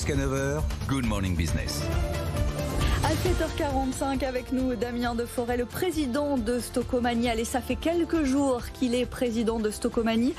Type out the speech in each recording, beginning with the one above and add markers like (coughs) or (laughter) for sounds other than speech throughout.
Jusqu'à 9h, Good Morning Business. À 7h45 avec nous, Damien Deforêt, le président de Stocomanie. Allez, ça fait quelques jours qu'il est président de Stocomanie.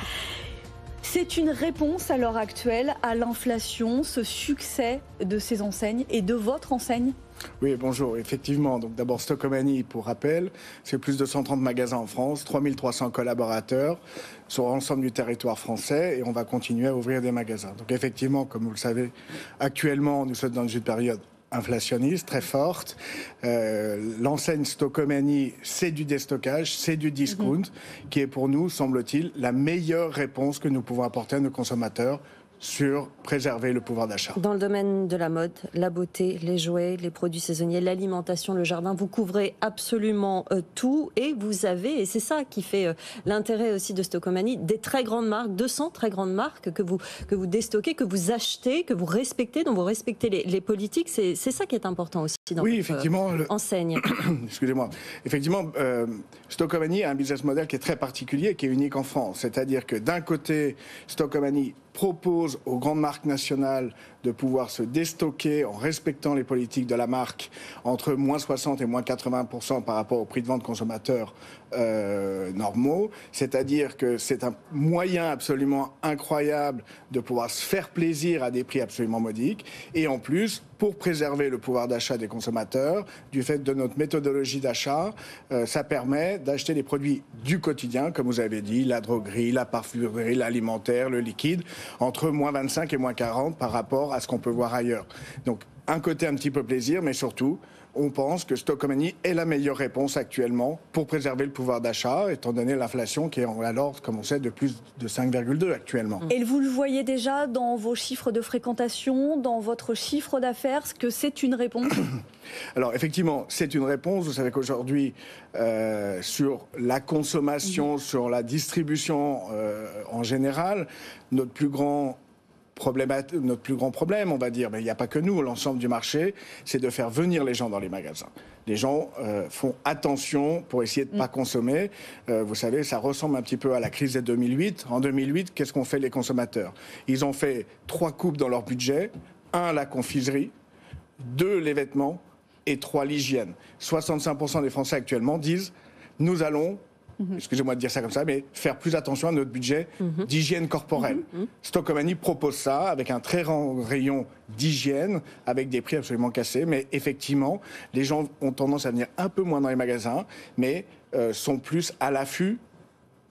C'est une réponse à l'heure actuelle à l'inflation, ce succès de ces enseignes et de votre enseigne? Oui, bonjour. Effectivement, donc d'abord Stockomanie, pour rappel, c'est plus de 130 magasins en France, 3300 collaborateurs sur l'ensemble du territoire français et on va continuer à ouvrir des magasins. Donc effectivement, comme vous le savez, actuellement, nous sommes dans une période inflationniste très forte. Euh, l'enseigne Stockomanie, c'est du déstockage, c'est du discount, mhm. qui est pour nous, semble-t-il, la meilleure réponse que nous pouvons apporter à nos consommateurs sur préserver le pouvoir d'achat. Dans le domaine de la mode, la beauté, les jouets, les produits saisonniers, l'alimentation, le jardin, vous couvrez absolument euh, tout et vous avez, et c'est ça qui fait euh, l'intérêt aussi de Stockomanie, des très grandes marques, 200 très grandes marques que vous, que vous déstockez, que vous achetez, que vous respectez, dont vous respectez les, politiques. C'est ça qui est important aussi dans oui, effectivement, (clears throat) enseigne. (coughs) Excusez-moi. Effectivement, euh, Stockomanie a un business model qui est très particulier, qui est unique en France. C'est-à-dire que d'un côté, Stockomanie propose aux grandes marques nationales de pouvoir se déstocker en respectant les politiques de la marque entre moins 60 et moins 80% par rapport au prix de vente consommateur euh, normaux. C'est-à-dire que c'est un moyen absolument incroyable de pouvoir se faire plaisir à des prix absolument modiques. Et en plus, pour préserver le pouvoir d'achat des consommateurs, du fait de notre méthodologie d'achat, euh, ça permet d'acheter des produits du quotidien, comme vous avez dit, la droguerie, la parfumerie, l'alimentaire, le liquide, entre moins 25 et moins 40 par rapport à ce qu'on peut voir ailleurs. Donc, un côté un petit peu plaisir, mais surtout, on pense que Stockomanie est la meilleure réponse actuellement pour préserver le pouvoir d'achat, étant donné l'inflation qui est à l'ordre, comme on sait, de plus de 5,2 actuellement. Et vous le voyez déjà dans vos chiffres de fréquentation, dans votre chiffre d'affaires, que c'est une réponse (coughs) Alors effectivement, c'est une réponse. Vous savez qu'aujourd'hui, euh, sur la consommation, sur la distribution euh, en général, notre plus grand notre plus grand problème, on va dire, mais il n'y a pas que nous, l'ensemble du marché, c'est de faire venir les gens dans les magasins. Les gens euh, font attention pour essayer de ne pas mm. consommer. Euh, vous savez, ça ressemble un petit peu à la crise de 2008. En 2008, qu'est-ce qu'ont fait les consommateurs? Ils ont fait trois coupes dans leur budget. Un, la confiserie. Deux, les vêtements. Et trois, l'hygiène. 65% des Français actuellement disent, nous allons Mhm. excusez-moi de dire ça comme ça, mais faire plus attention à notre budget mhm. d'hygiène corporelle. Mm propose ça avec un très grand rayon d'hygiène, avec des prix absolument cassés, mais effectivement, les gens ont tendance à venir un peu moins dans les magasins, mais euh, sont plus à l'affût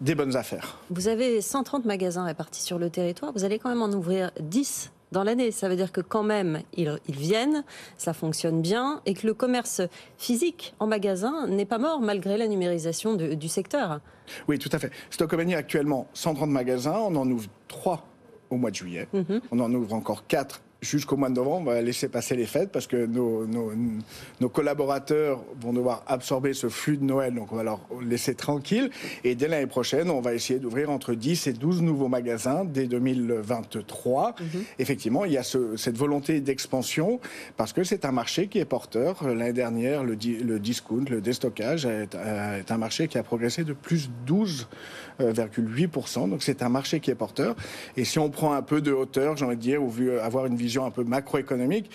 des bonnes affaires. Vous avez 130 magasins répartis sur le territoire, vous allez quand même en ouvrir 10 dans l'année. Ça veut dire que quand même, ils, viennent, ça fonctionne bien, et que le commerce physique en magasin n'est pas mort malgré la numérisation du secteur. Oui, tout à fait. Stockomanie actuellement 130 magasins, on en ouvre 3 au mois de juillet. Mhm. On en ouvre encore 4 jusqu'au mois de novembre, on va laisser passer les fêtes parce que nos, nos, collaborateurs vont devoir absorber ce flux de Noël, donc on va leur laisser tranquille. Et dès l'année prochaine, on va essayer d'ouvrir entre 10 et 12 nouveaux magasins dès 2023. Mhm. Effectivement, il y a cette volonté d'expansion parce que c'est un marché qui est porteur. L'année dernière, le, le, discount, le déstockage est, est, un marché qui a progressé de plus 12,8%. Donc c'est un marché qui est porteur. Et si on prend un peu de hauteur, j'ai envie de dire, ou vu avoir une vision un peu macroéconomique.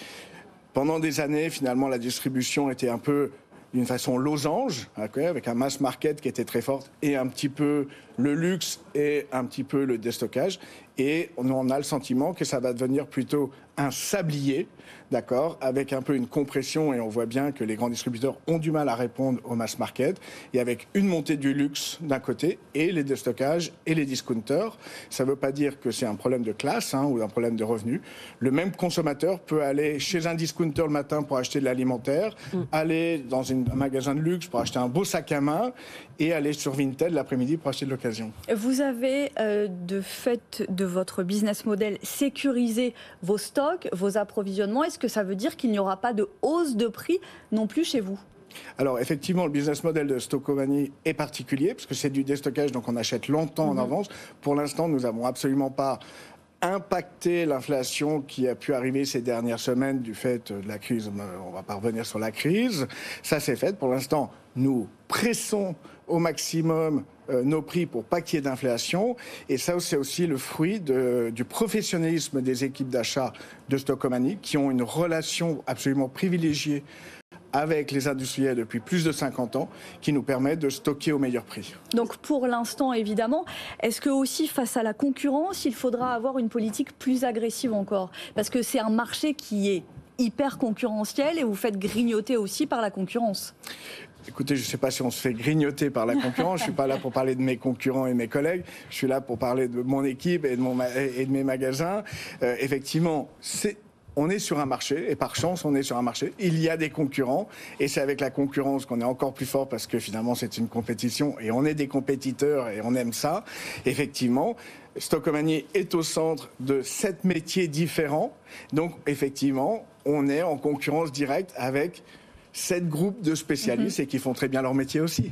Pendant des années, finalement, la distribution était un peu d'une façon losange, avec un mass market qui était très fort, et un petit peu le luxe et un petit peu le déstockage. Et on a le sentiment que ça va devenir plutôt un sablier, d'accord, avec un peu une compression, et on voit bien que les grands distributeurs ont du mal à répondre au mass market, et avec une montée du luxe d'un côté, et les déstockages et les discounters. Ça ne veut pas dire que c'est un problème de classe hein, ou un problème de revenus. Le même consommateur peut aller chez un discounter le matin pour acheter de l'alimentaire, mm. aller dans un magasin de luxe pour acheter un beau sac à main, et aller sur Vinted l'après-midi pour acheter de l'occasion. Vous avez, euh, de fait de votre business model, sécurisé vos stocks, vos approvisionnements. Est-ce que ça veut dire qu'il n'y aura pas de hausse de prix non plus chez vous? Alors effectivement, le business model de Stockomanie est particulier parce que c'est du déstockage, donc on achète longtemps en mhm. avance. Pour l'instant, nous n'avons absolument pas impacté l'inflation qui a pu arriver ces dernières semaines du fait de la crise. On ne va pas revenir sur la crise. Ça, c'est fait. Pour l'instant, nous pressons au maximum euh, nos prix pour pas qu'il y ait d'inflation. Et ça, c'est aussi le fruit du professionnalisme des équipes d'achat de Stockomanie qui ont une relation absolument privilégiée avec les industriels depuis plus de 50 ans, qui nous permet de stocker au meilleur prix. Donc pour l'instant, évidemment, est-ce que aussi face à la concurrence, il faudra avoir une politique plus agressive encore? Parce que c'est un marché qui est hyper concurrentiel et vous faites grignoter aussi par la concurrence. Écoutez, je ne sais pas si on se fait grignoter par la concurrence. je ne suis pas là pour parler de mes concurrents et mes collègues. Je suis là pour parler de mon équipe et de, mes magasins. Euh, effectivement, on est sur un marché, et par chance, on est sur un marché. Il y a des concurrents, et c'est avec la concurrence qu'on est encore plus fort parce que finalement, c'est une compétition, et on est des compétiteurs, et on aime ça. Effectivement, Stockomanie est au centre de sept métiers différents. Donc, effectivement, on est en concurrence directe avec sept groupes de spécialistes mhm. et qui font très bien leur métier aussi.